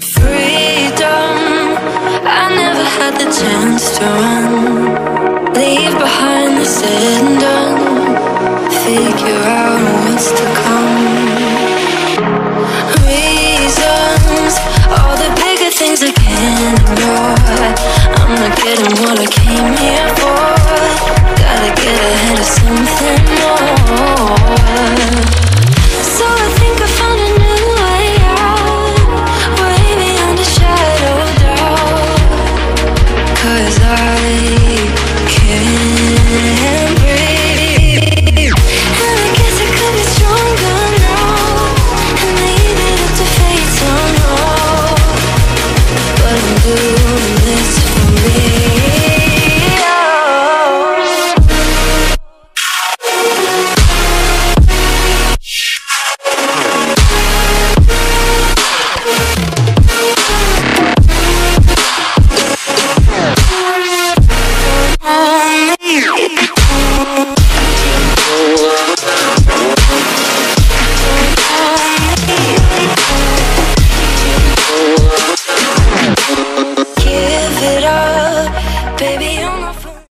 Freedom, I never had the chance to run. Leave behind the said Baby, you're my